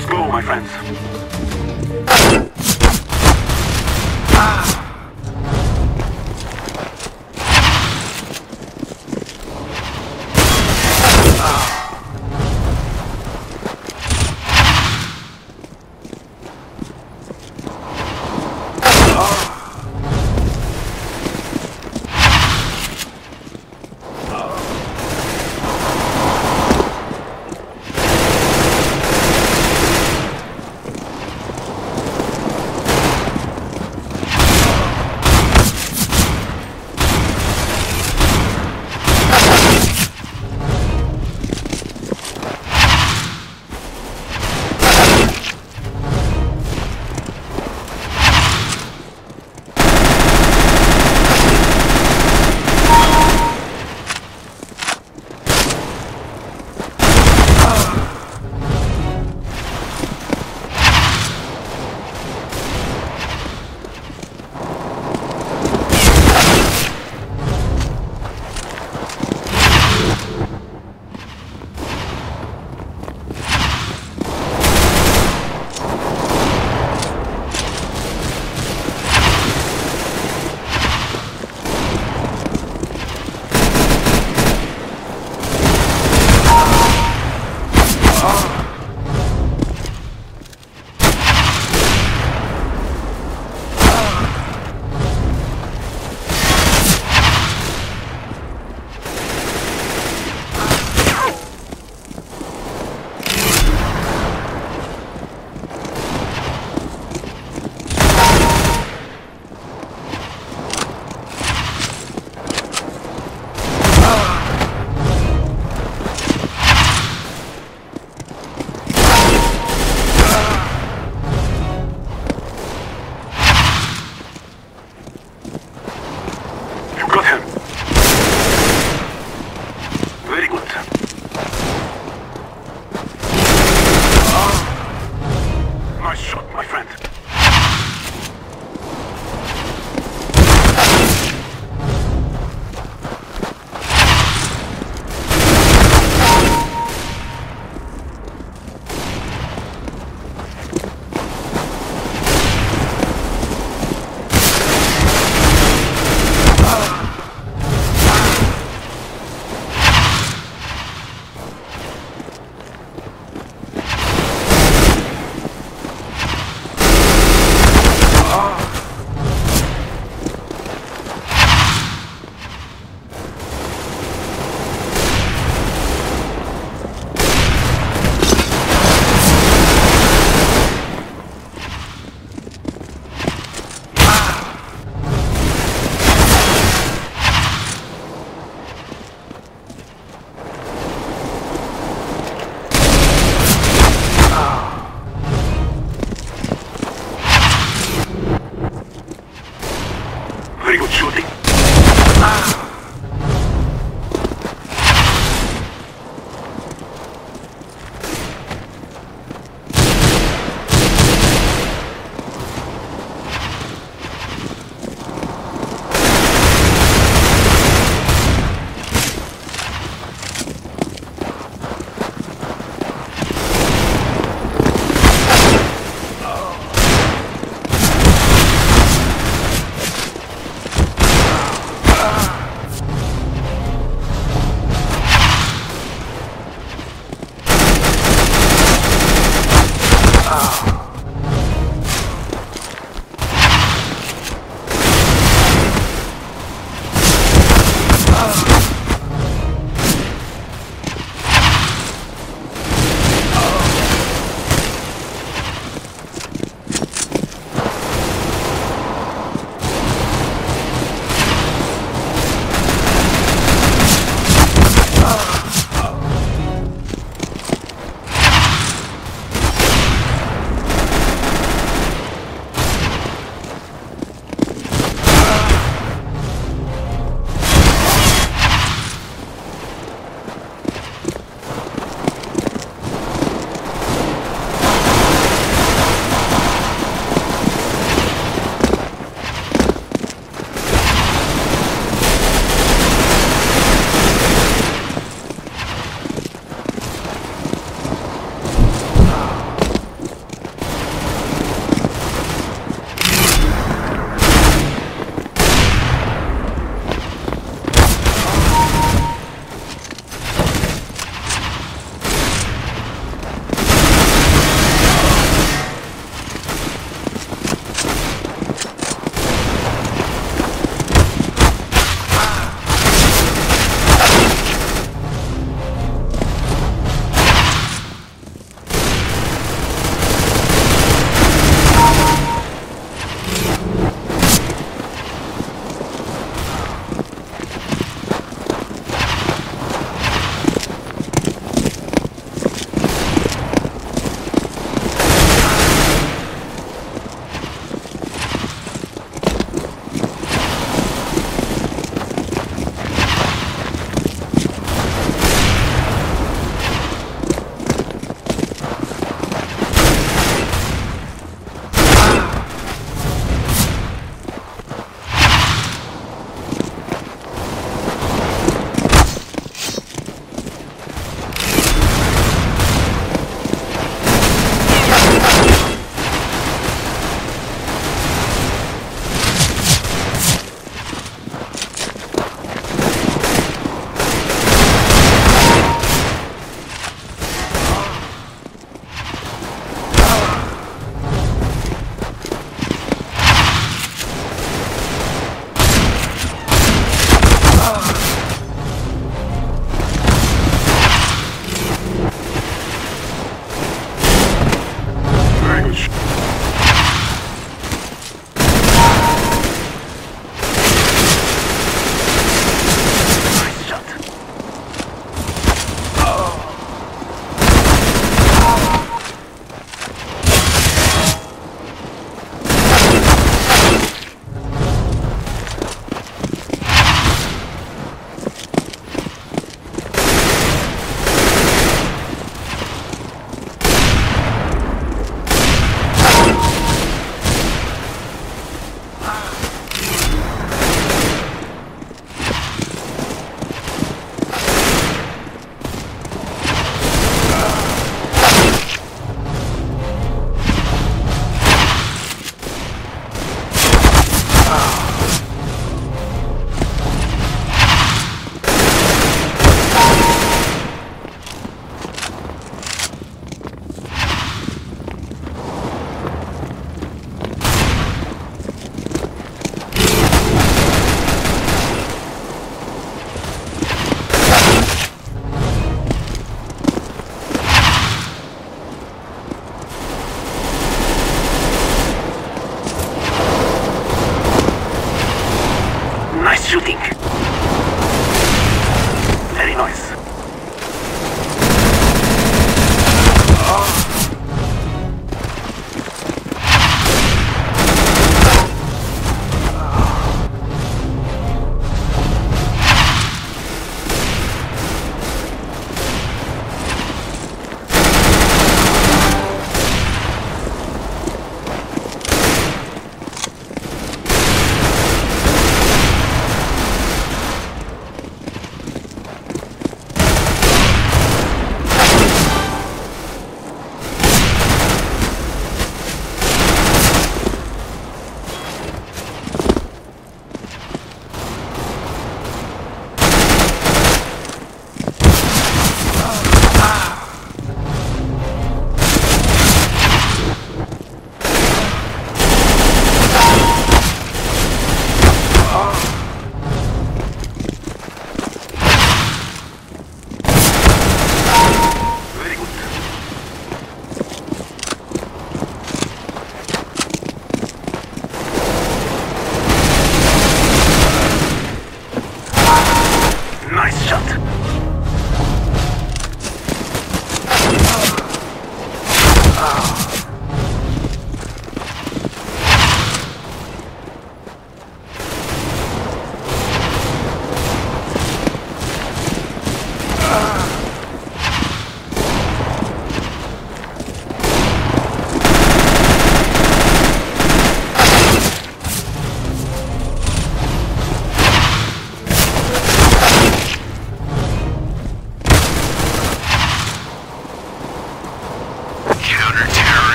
Let's go, my friends.